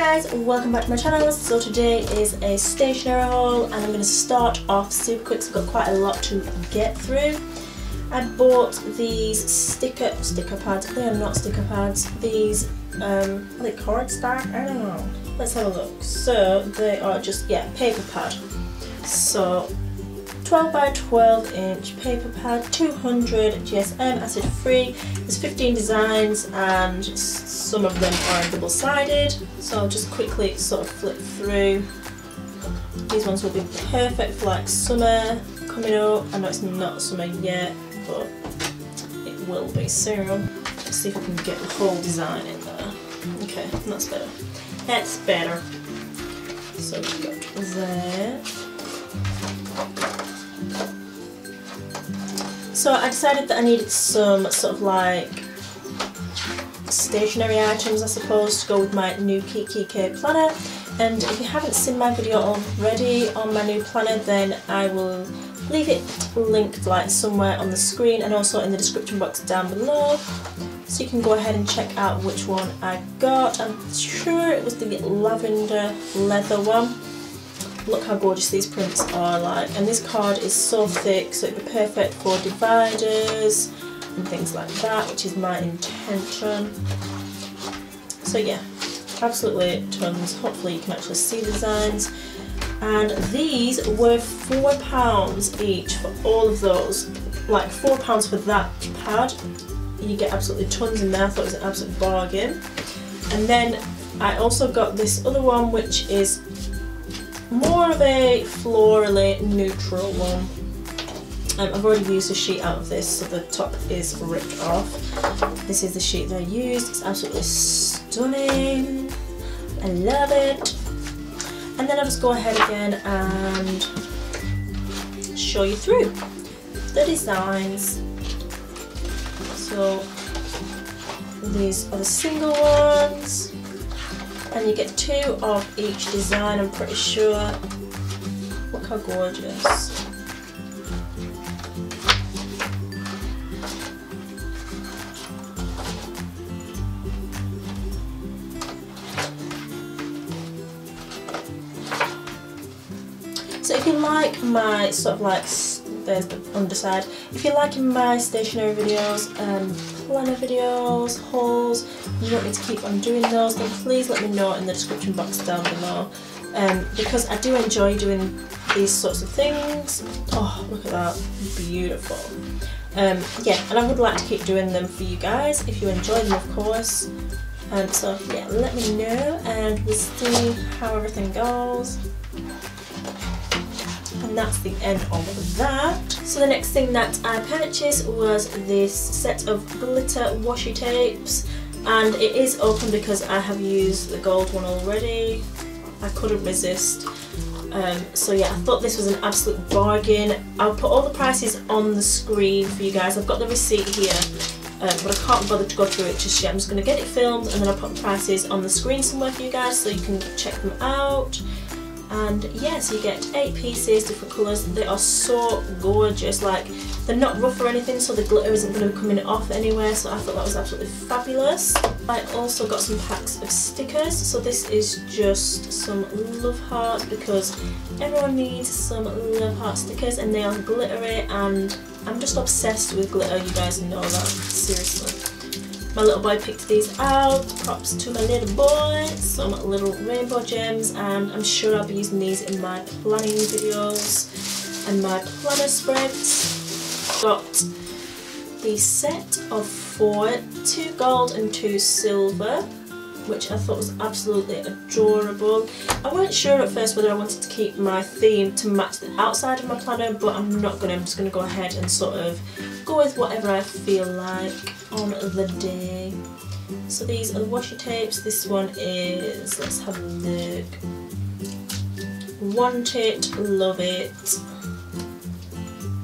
guys, welcome back to my channel. So today is a stationery haul and I'm going to start off super quick because I've got quite a lot to get through. I bought these sticker sticker pads, they are not sticker pads, these um, are they cardstock? I don't know. Let's have a look. So they are just, yeah, paper pad. So 12 by 12 inch paper pad, 200 GSM, acid free. There's 15 designs and some of them are double sided. So I'll just quickly sort of flip through. These ones will be perfect for like summer coming up. I know it's not summer yet, but it will be soon. Let's see if I can get the whole design in there. Okay, that's better. That's better. So we've got there. So I decided that I needed some sort of like stationery items I suppose to go with my new Kikki planner. And if you haven't seen my video already on my new planner then I will leave it linked like somewhere on the screen and also in the description box down below. So you can go ahead and check out which one I got. I'm sure it was the lavender leather one look how gorgeous these prints are like and this card is so thick so it'd be perfect for dividers and things like that which is my intention. So yeah absolutely tons. Hopefully you can actually see the designs. And these were four pounds each for all of those. Like four pounds for that pad. You get absolutely tons in there. I thought it was an absolute bargain. And then I also got this other one which is more of a florally neutral one. Um, I've already used a sheet out of this so the top is ripped off. This is the sheet that I used. It's absolutely stunning. I love it. And then I'll just go ahead again and show you through the designs. So these are the single ones and you get two of each design I'm pretty sure. Look how gorgeous. So if you like my sort of like, there's the underside, if you're liking my stationery videos, um, planner videos, hauls, you want me to keep on doing those, then please let me know in the description box down below. Um, because I do enjoy doing these sorts of things. Oh, look at that, beautiful. Um, yeah, and I would like to keep doing them for you guys if you enjoy them, of course. Um, so yeah, let me know and we'll see how everything goes and that's the end of that. So the next thing that I purchased was this set of glitter washi tapes and it is open because I have used the gold one already. I couldn't resist. Um, so yeah, I thought this was an absolute bargain. I'll put all the prices on the screen for you guys. I've got the receipt here, um, but I can't bother to go through it just yet. I'm just going to get it filmed and then I'll put the prices on the screen somewhere for you guys so you can check them out and yes you get eight pieces different colours. They are so gorgeous. Like they're not rough or anything so the glitter isn't going to be coming off anywhere. So I thought that was absolutely fabulous. I also got some packs of stickers. So this is just some love hearts because everyone needs some love heart stickers and they are glittery and I'm just obsessed with glitter you guys know that. Seriously my little boy picked these out, props to my little boy, some little rainbow gems and I'm sure I'll be using these in my planning videos and my planner spreads. Got the set of four, two gold and two silver which I thought was absolutely adorable. I wasn't sure at first whether I wanted to keep my theme to match the outside of my planner but I'm not going to, I'm just going to go ahead and sort of go with whatever I feel like on the day. So these are the washi tapes, this one is, let's have a look, want it, love it,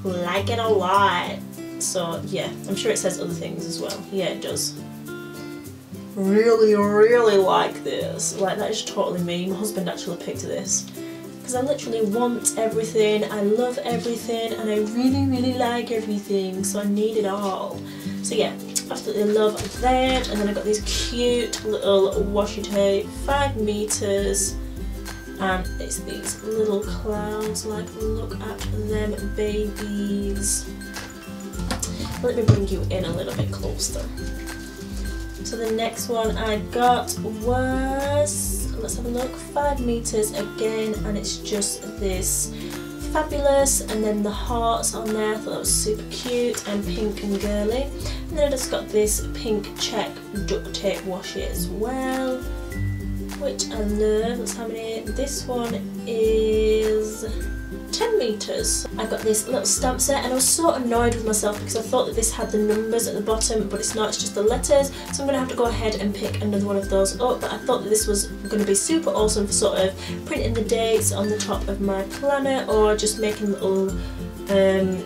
like it a lot. So yeah, I'm sure it says other things as well. Yeah, it does really, really like this. Like, that is totally me. My husband actually picked this. Because I literally want everything, I love everything, and I really, really like everything, so I need it all. So yeah, absolutely love that. And then I got these cute little washi tape, five meters, and it's these little clouds. Like, look at them babies. Let me bring you in a little bit closer. So the next one I got was, let's have a look, five meters again, and it's just this fabulous and then the hearts on there I thought that was super cute and pink and girly. And then I just got this pink check duct tape washi as well which I love. That's how many this one is 10 metres. I got this little stamp set and I was so annoyed with myself because I thought that this had the numbers at the bottom but it's not, it's just the letters so I'm going to have to go ahead and pick another one of those up but I thought that this was going to be super awesome for sort of printing the dates on the top of my planner or just making little um,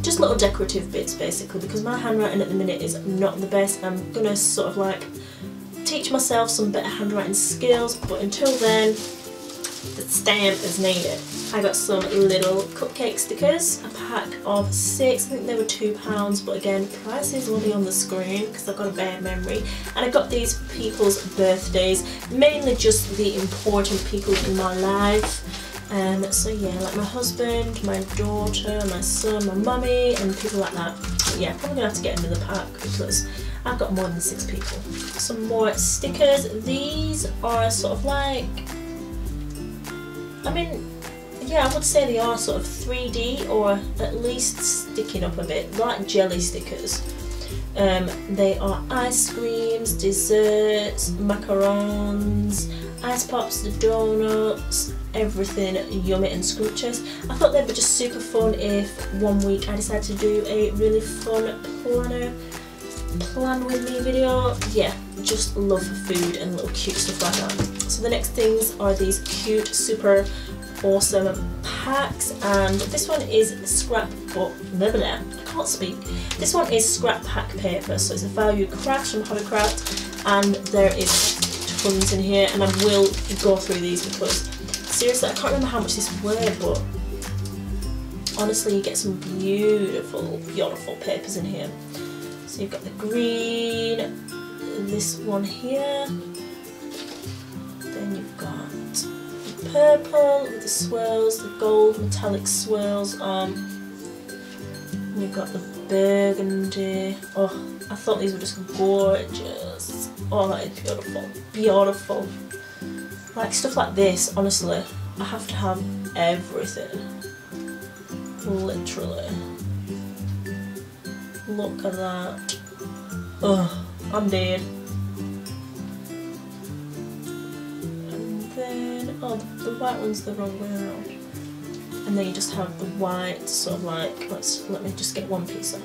just little decorative bits basically because my handwriting at the minute is not the best I'm gonna sort of like teach myself some better handwriting skills but until then the stamp is needed. I got some little cupcake stickers, a pack of six, I think they were two pounds, but again, prices will be on the screen because I've got a bad memory. And I got these for people's birthdays, mainly just the important people in my life. Um, so yeah, like my husband, my daughter, my son, my mummy, and people like that. But yeah, probably gonna have to get another pack because I've got more than six people. Some more stickers. These are sort of like I mean, yeah, I would say they are sort of 3D or at least sticking up a bit, like jelly stickers. Um, they are ice creams, desserts, macarons, ice pops, the donuts, everything yummy and scrumptious. I thought they'd be just super fun if one week I decided to do a really fun planner plan with me video. Yeah, just love food and little cute stuff like that. So the next things are these cute, super awesome packs and this one is scrap book blah, blah, blah, I can't speak this one is scrap pack paper so it's a value craft from Hobbycraft and there is tons in here and I will go through these because seriously I can't remember how much this were but honestly you get some beautiful beautiful papers in here so you've got the green this one here then you've got the purple with the swirls, the gold metallic swirls um, on. We've got the burgundy. Oh, I thought these were just gorgeous. Oh, that is beautiful. Beautiful. Like stuff like this, honestly, I have to have everything. Literally. Look at that. Oh, I'm dead. And then, oh the white one's the wrong way around and then you just have the white sort of like let's let me just get one piece off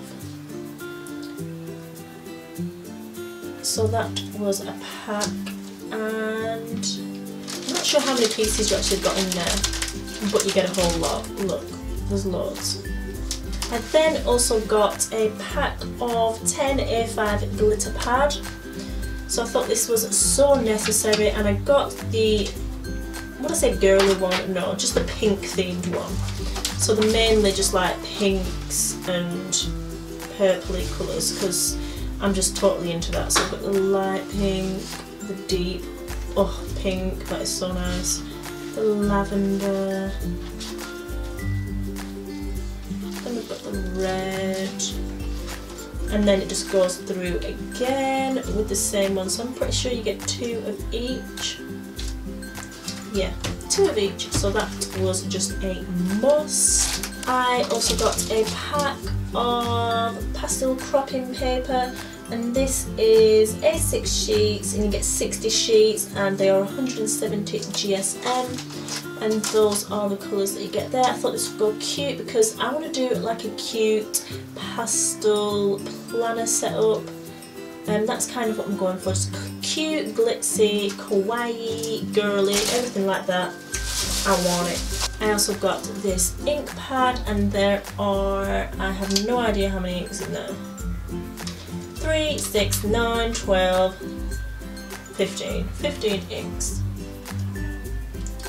so that was a pack and I'm not sure how many pieces you actually got in there but you get a whole lot look there's loads I then also got a pack of 10 A5 glitter pad so I thought this was so necessary and I got the I want to say girly one, no, just the pink themed one. So they're mainly just like pinks and purpley colours because I'm just totally into that. So I've got the light pink, the deep, oh pink, that is so nice. The lavender. Red. And then it just goes through again with the same one. So I'm pretty sure you get two of each yeah, two of each. So that was just a must. I also got a pack of pastel cropping paper and this is A6 sheets and you get 60 sheets and they are 170 GSM and those are the colours that you get there. I thought this would go cute because I want to do like a cute pastel planner setup and that's kind of what I'm going for. Just cute, glitzy, kawaii, girly, everything like that. I want it. I also got this ink pad and there are, I have no idea how many inks in there. 3, 6, 9, 12, 15. 15 inks.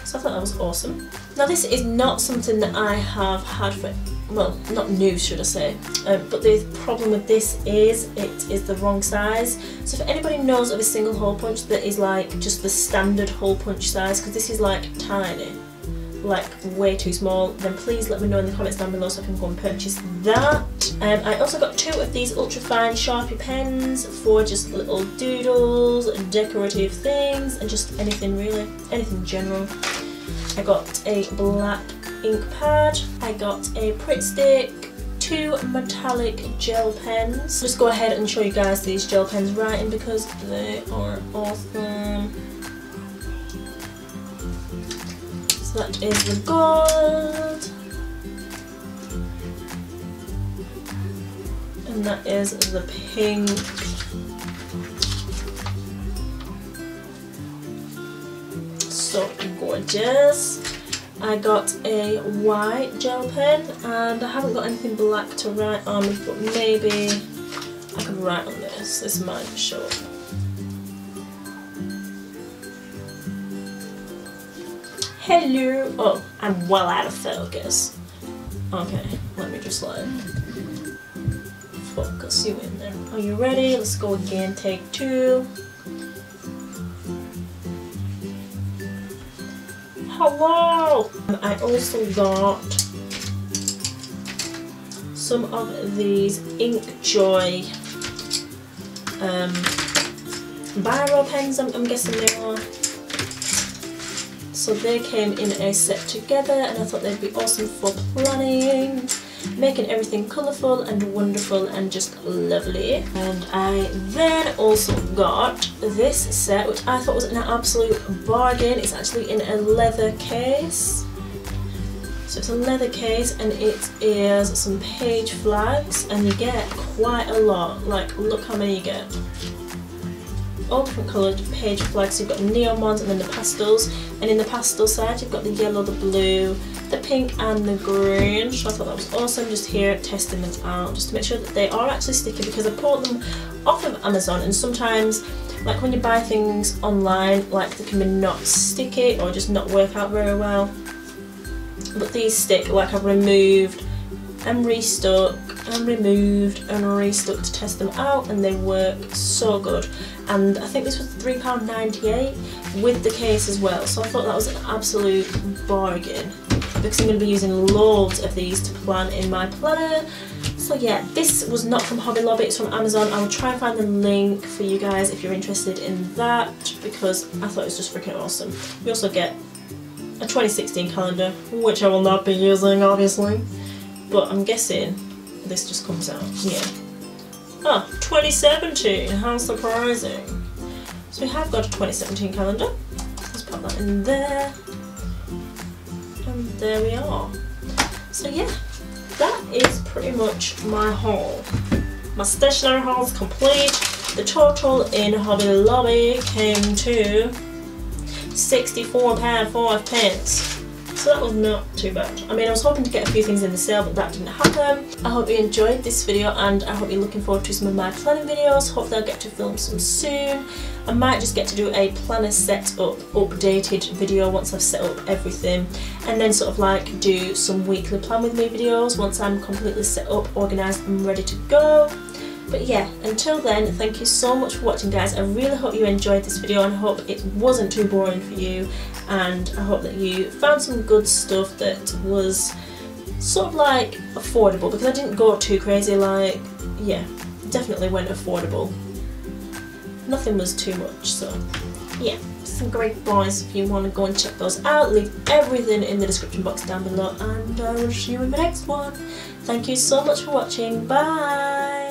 So I thought that was awesome. Now this is not something that I have had for well, not new should I say, um, but the problem with this is it is the wrong size. So if anybody knows of a single hole punch that is like just the standard hole punch size, because this is like tiny, like way too small, then please let me know in the comments down below so I can go and purchase that. Um, I also got two of these ultra fine Sharpie pens for just little doodles, decorative things, and just anything really, anything general. I got a black ink pad, I got a Pritt stick, two metallic gel pens. Just go ahead and show you guys these gel pens writing because they are awesome. So that is the gold. And that is the pink. So gorgeous. I got a white gel pen and I haven't got anything black to write on but maybe I could write on this. This might show Hello! Oh, I'm well out of focus. Okay, let me just like focus you in there. Are you ready? Let's go again, take two. Hello! I also got some of these Inkjoy um, biro pens, I'm, I'm guessing they are. So they came in a set together and I thought they'd be awesome for planning, making everything colourful and wonderful and just lovely. And I then also got this set which I thought was an absolute bargain. It's actually in a leather case. So it's a leather case and it is some page flags and you get quite a lot. Like look how many you get different coloured page flags. You've got the neon ones and then the pastels. And in the pastel side, you've got the yellow, the blue, the pink and the green. So I thought that was awesome just here testing them out just to make sure that they are actually sticky because I bought them off of Amazon and sometimes like when you buy things online like they can be not sticky or just not work out very well but these stick like I've removed and restuck and removed and restuck to test them out and they work so good. And I think this was £3.98 with the case as well so I thought that was an absolute bargain because I'm going to be using loads of these to plan in my planner. So yeah this was not from Hobbycraft it's from Amazon. I will try and find the link for you guys if you're interested in that because I thought it was just freaking awesome. We also get a 2016 calendar which I will not be using obviously but I'm guessing this just comes out here. Ah, 2017, how surprising. So we have got a 2017 calendar. Let's put that in there. And there we are. So yeah, that is pretty much my haul. My stationery haul is complete. The total in Hobbycraft came to £64 5 pence. So that was not too bad. I mean, I was hoping to get a few things in the sale, but that didn't happen. I hope you enjoyed this video and I hope you're looking forward to some of my planning videos. Hopefully I'll get to film some soon. I might just get to do a planner set up, updated video once I've set up everything and then sort of like do some weekly plan with me videos once I'm completely set up, organised and ready to go. But yeah, until then, thank you so much for watching guys. I really hope you enjoyed this video and I hope it wasn't too boring for you. And I hope that you found some good stuff that was sort of like affordable because I didn't go too crazy like yeah definitely went affordable. Nothing was too much so yeah. Some great buys if you want to go and check those out leave everything in the description box down below and I will see you in the next one. Thank you so much for watching. Bye